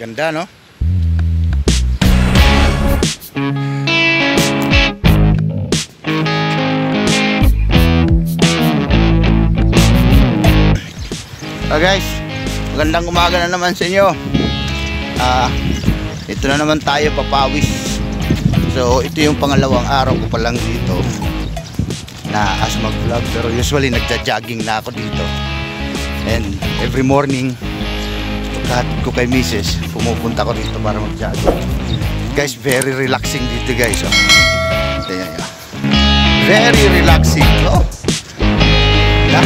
Ganda, no? So guys, magandang umaga na naman sa inyo. Ah, ito na naman tayo papawis. So, ito yung pangalawang araw ko pa lang dito na as mag-vlog pero usually nagja-jogging na ako dito. And every morning pagkat ko kay Mrs. pumupunta ko dito para mag-jogging. Guys, very relaxing dito guys. Oh. Tingnan nyo. Very relaxing. Oh. Yeah.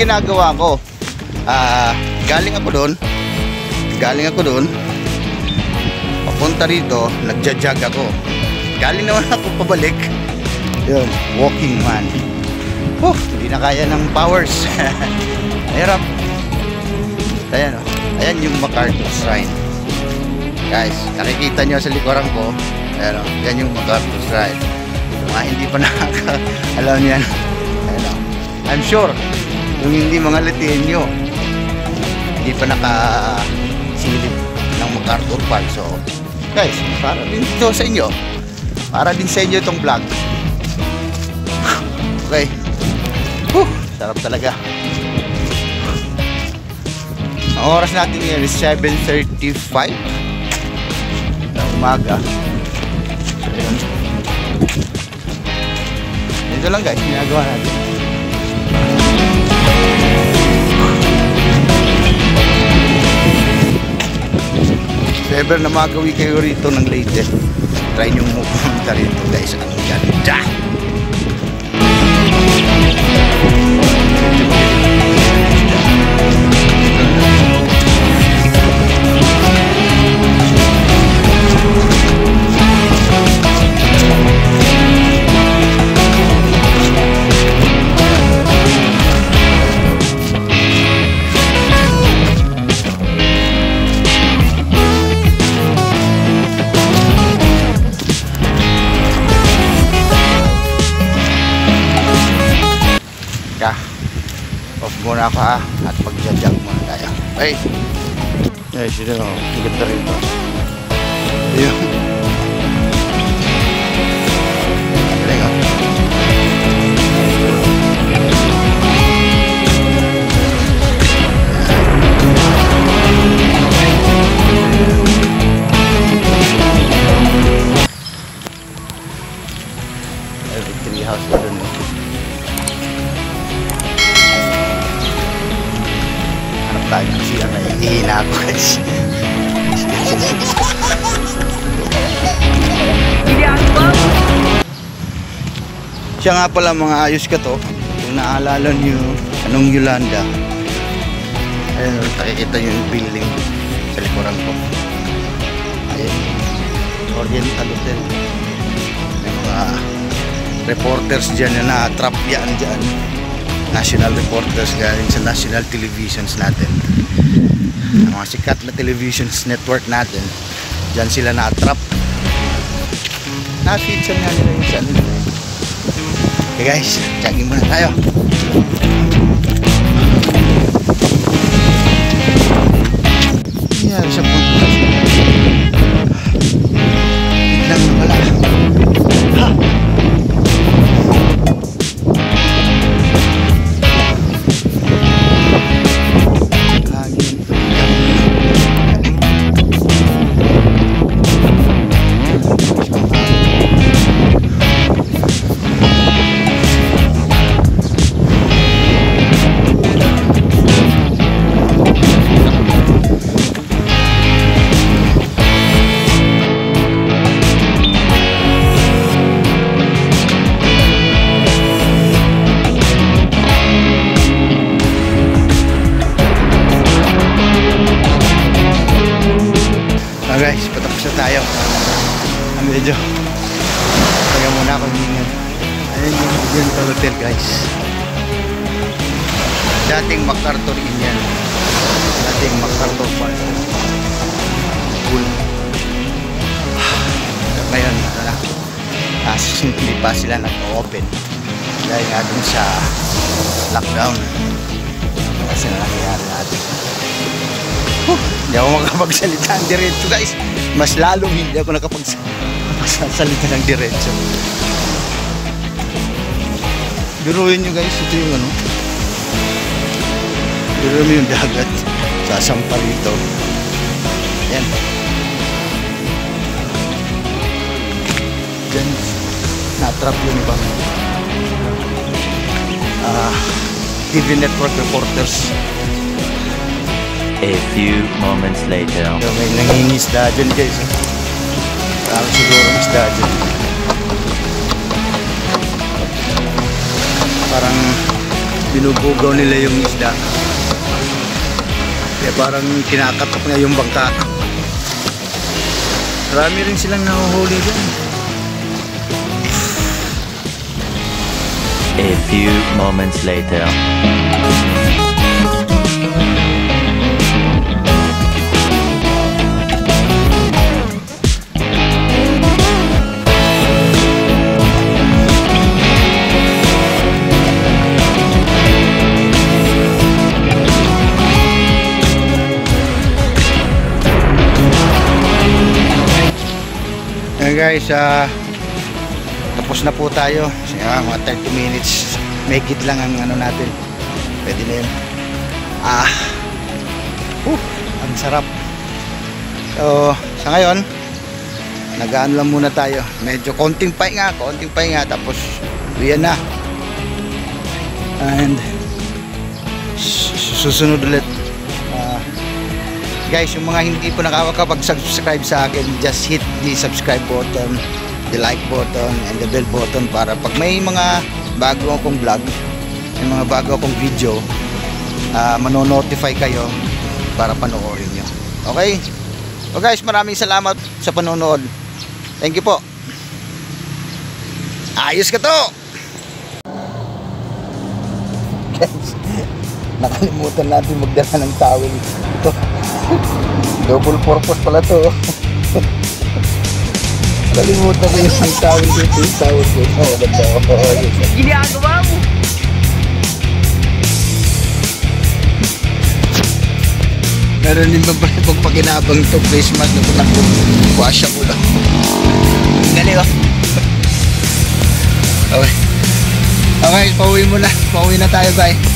Ginagawa ko. Ah, galing ako doon. Galing ako doon. Papunta rito, nagja-jog ako. Galing naman ako pabalik. Yun, walking man. Oh, hindi na kaya ng powers. Mahirap. Ayan oh. Ayan yung MacArthur Shrine. Guys, nakikita nyo sa likuran ko. Ayan oh. Yan yung MacArthur Shrine. Yung mga hindi pa nakaka alam yan. Ayan oh. I'm sure, yung hindi mga Latinyo, hindi pa nakasilip ng MacArthur Park. So, guys, para din ito sa inyo. Para din sa inyo itong vlog. Okay. Whew, sarap talaga. Ang oras natin ngayon is 7.35 ng umaga. So. Ito lang guys, ginagawa natin. If ever na magawi kayo rito ng latest, try nyo mo pumunta rito guys. Ang ganda! Off muna ako ha at magjajag muna tayo ay ay sino no ganda rito ayun Siya nga pala mga ayos ka to. Kung naalala niyo anong Yolanda. Ayun, nakikita niyo yung building sa likuran ko. Ayun. Oriental Hotel. Mga reporters dyan na na-trap yan dyan national reporters galing sa national televisions natin ang mga sikat na televisions network natin dyan sila na-trap na-feature nga nila yung sa okay guys jogging muna tayo. Yan sa punta medyo taga muna ako hiningan. Ayan yung Oriental Hotel guys. Dating MacArthur Inn yan. Dating MacArthur Park. Cool. Ngayon, ano na. Ah, hindi pa sila nag-open. Dahil nga dun sa lockdown. Kasi na nangyayari natin. Hindi ako makapagsalita diretso guys. Mas lalong hindi ako nakapagsalita ng diretso. Biruin nyo guys, ito yung ano. Biruin mo yung dagat. Sasampa rito. Yan. Diyan, natrap yung ibang ah, TV network reporters. A few moments later. So, may nangingisda dyan guys. Eh. Parang siguro isda dyan. Parang binubugaw nila yung isda. Kaya parang kinakatok na yung bangka. Marami rin silang nahuhuli dyan. A few moments later. Guys, ah tapos na po tayo. Uh, mga 30 minutes. Make it lang ang ano natin. Pwede na yun. Ah, uh, ang sarap. So, sa ngayon, nagaan lang muna tayo. Medyo konting pahinga, konting pahinga. Tapos, uyan na. And, sus- susunod ulit. Guys, yung mga hindi po nakakapag-subscribe sa akin, just hit the subscribe button, the like button, and the bell button para pag may mga bago akong vlog, may mga bago akong video, uh, manonotify kayo para panoorin nyo. Okay? So guys, maraming salamat sa panonood. Thank you po. Ayos ka to! Guys, nakalimutan natin magdala ng towel. Ito. Double purpose pala to. Kalimutan ko yung dito, yung towel ko. Oh, ganda. Yes. Ginagawa mo. Meron din ba pala pag pakinabang to face mask na punak ko. Washa ko lang. Galing oh. Okay. Okay, pauwi mo na. Pauwi na tayo, bye.